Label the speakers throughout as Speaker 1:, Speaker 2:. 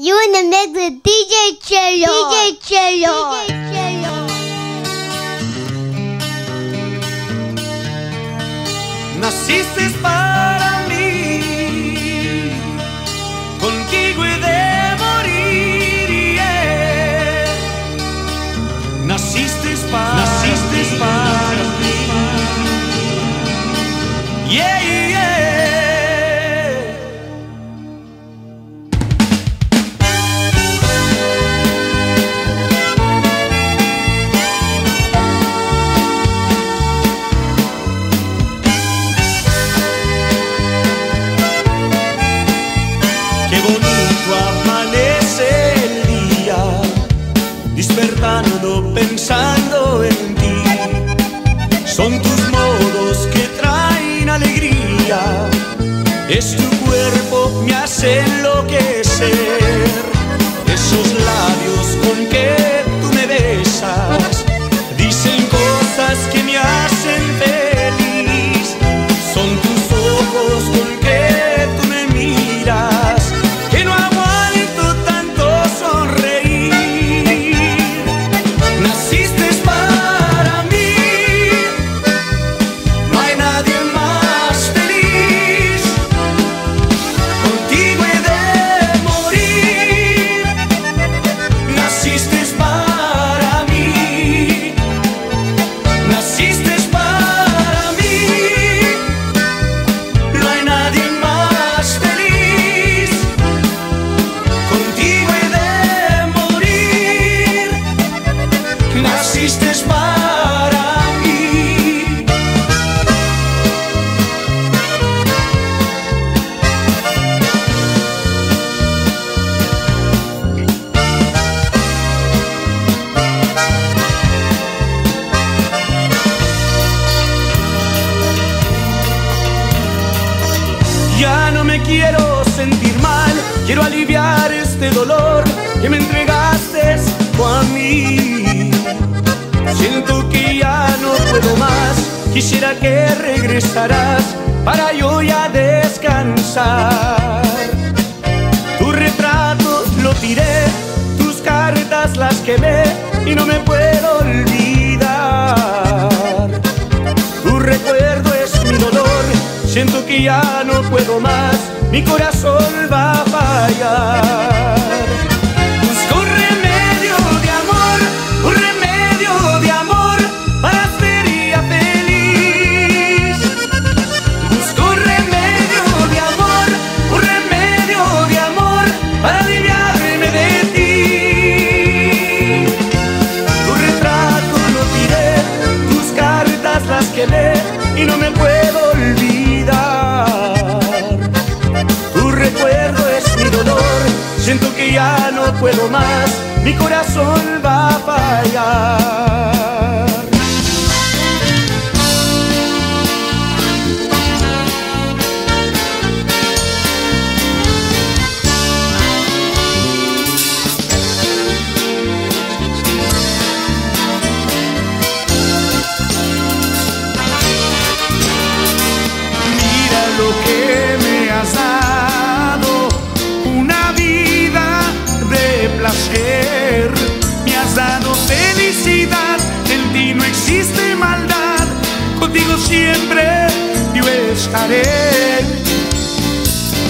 Speaker 1: You in the mix with DJ Cello. DJ Cello. DJ Cello.
Speaker 2: Naciste para Son Ya no me quiero sentir mal, quiero aliviar este dolor que me entregaste a mí. Siento que ya no puedo más, quisiera que regresaras para yo ya descansar. Tus retratos lo tiré, tus cartas las quemé y no me puedo olvidar. Siento que ya no puedo más, mi corazón va a fallar.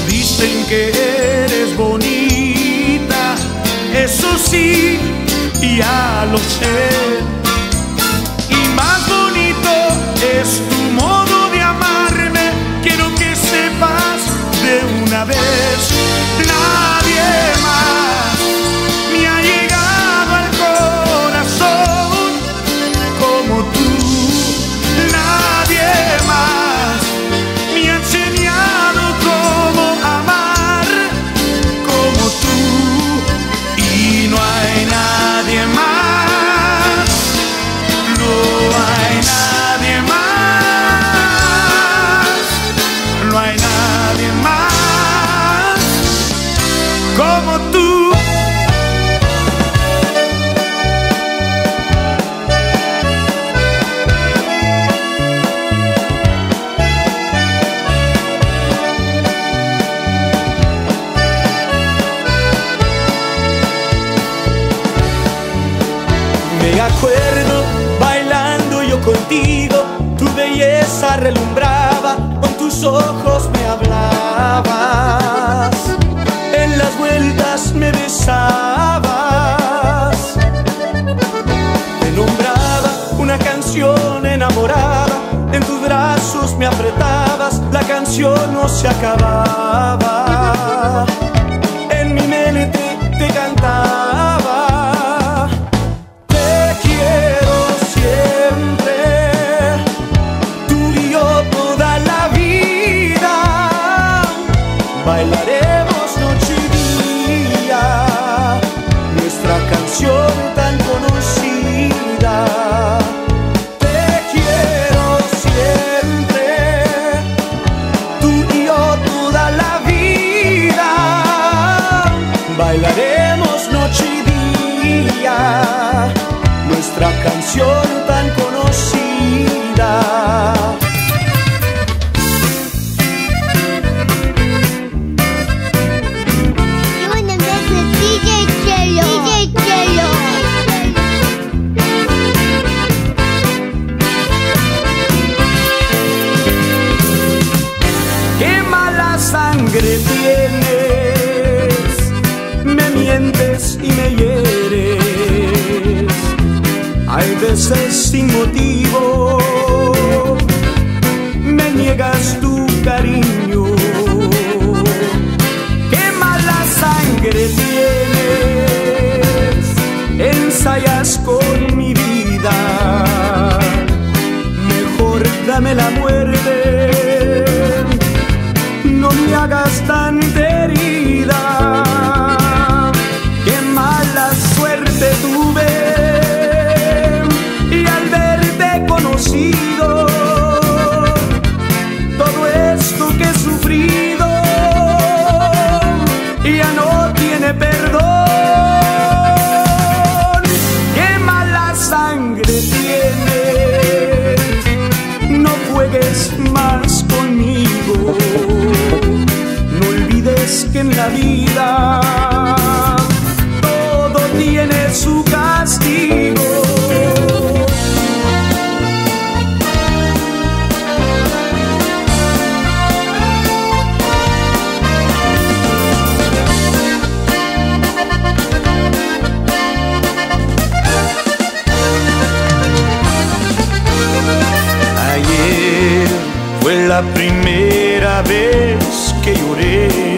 Speaker 2: Dicen que eres bonita, eso sí, y ya lo sé. Y más bonito es tu relumbraba, con tus ojos me hablabas, en las vueltas me besabas, te nombraba una canción enamorada, en tus brazos me apretabas, la canción no se acababa, Bailaremos noche y día nuestra canción tan conocida. Te quiero siempre, tú y toda la vida. Bailaremos noche y día nuestra canción que en la vida todo tiene su castigo. Fue la primera vez que lloré.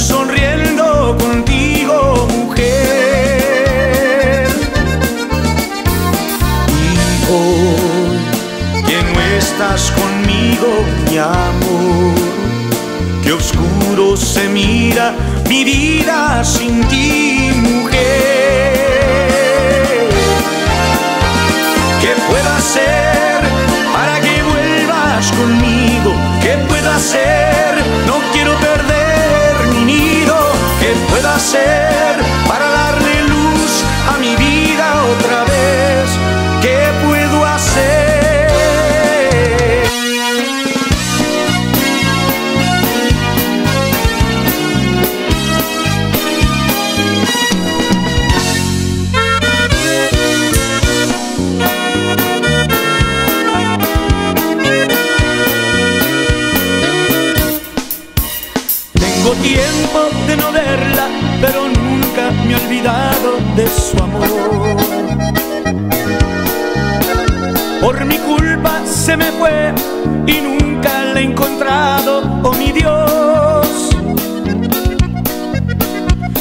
Speaker 2: Sonriendo contigo, mujer. Y hoy que no estás conmigo, mi amor, que oscuro se mira mi vida sin puedo se me fue y nunca la he encontrado, oh mi Dios.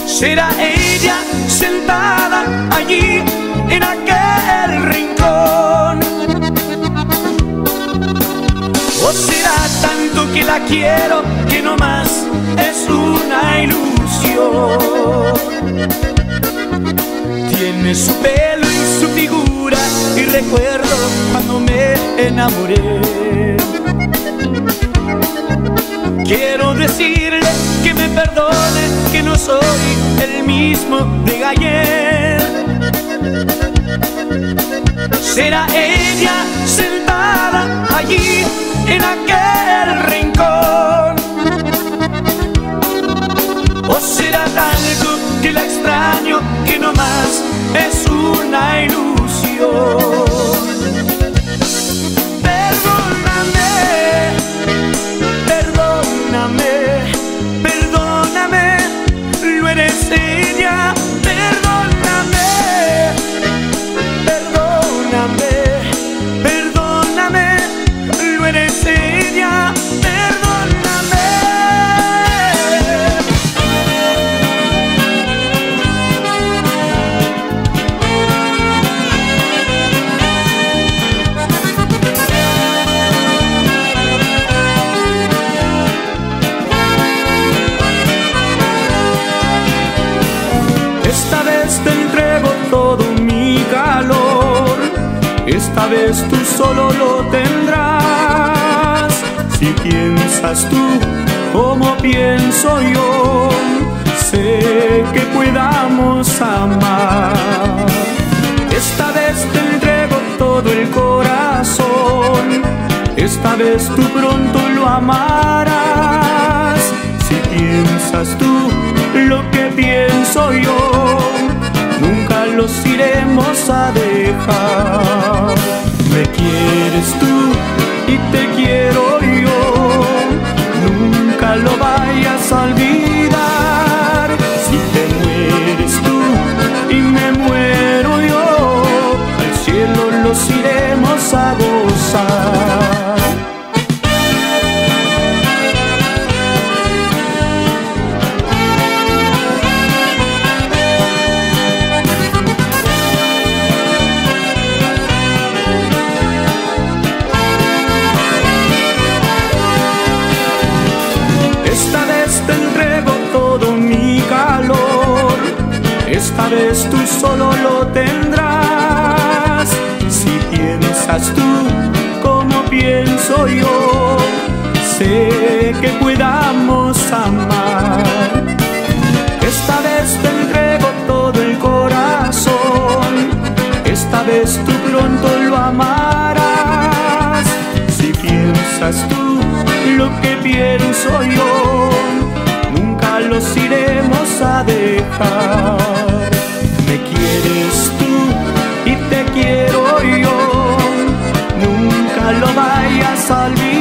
Speaker 2: Será ella sentada allí en aquel rincón. O será tanto que la quiero que no más es una ilusión. Tiene su pelo y su figura y recuerdo cuando me enamoré. Quiero decirle que me perdone, que no soy el mismo de ayer. Será ella sentada allí en aquel rincón. O será tanto que la extraño que no más es una ilusión. Piensas tú como pienso yo, sé que podamos amar. Esta vez te entrego todo el corazón. Esta vez tú pronto lo amarás. Si piensas tú lo que pienso yo, nunca los iremos a dejar. Esta vez te entrego todo el corazón. Esta vez tú pronto lo amarás. Si piensas tú lo que pienso yo, nunca los iremos a dejar. los iremos a gozar.